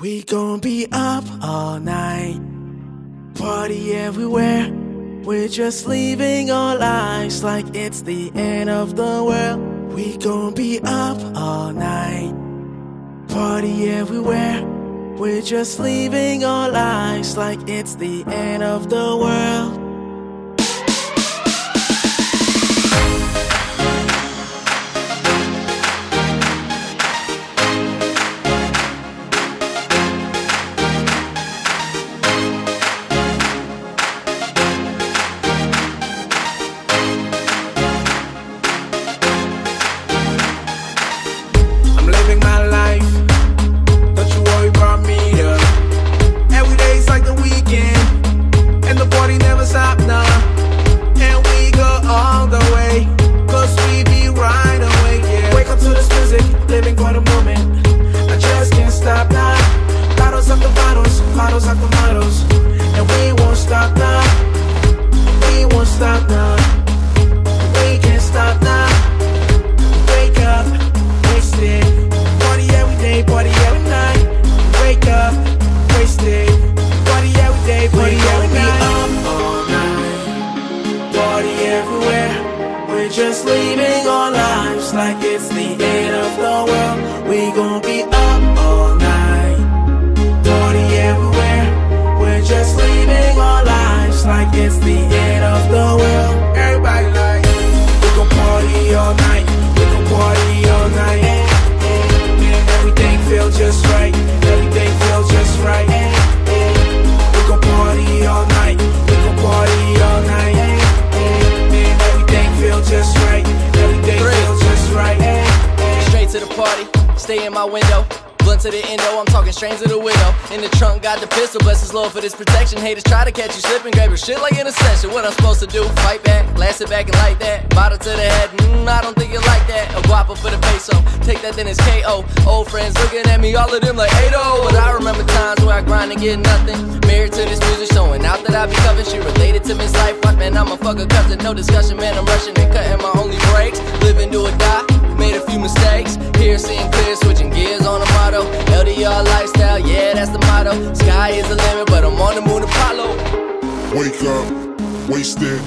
We gon' be up all night, party everywhere. We're just living our lives like it's the end of the world. We gon' be up all night, party everywhere. We're just living our lives like it's the end of the world. Just living our lives like it's the end of the world. We gon' be up all night. Party everywhere. We're just living our lives like it's the party, stay in my window. Blunt to the endo, I'm talking straight to the window. In the trunk, got the pistol, bless his Lord for this protection. Haters try to catch you slipping, grab your shit like in a session. What I'm supposed to do? Fight back, blast it back and like that. Bottle to the head, mm, I don't think you like that. A guapo for the peso, take that then it's KO. Old friends looking at me, all of them like 8 -0. But I remember times where I grind and get nothing. Married to this music, showing out that I be covered. She related to Miss Life, man, I'm a fucker cousin. No discussion, man, I'm rushing and cutting my only breaks. Living do or die, mistakes. Here, seeing clear, switching gears on the motto. LDR lifestyle, yeah, that's the motto. Sky is the limit, but I'm on the moon Apollo. Wake up, wasted.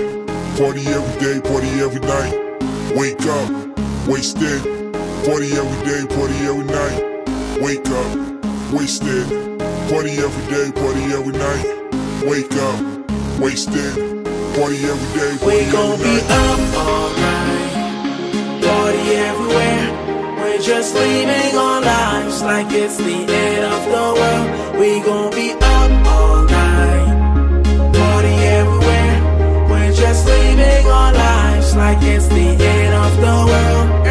Party every day, party every night. Wake up, wasted. Party every day, party every night. Wake up, wasted. Party every day, party every night. Wake up, wasted. Party every day, party We gon' be up all night, party everywhere. We're just living our lives like it's the end of the world. We gon' be up all night, party everywhere. We're just living our lives like it's the end of the world.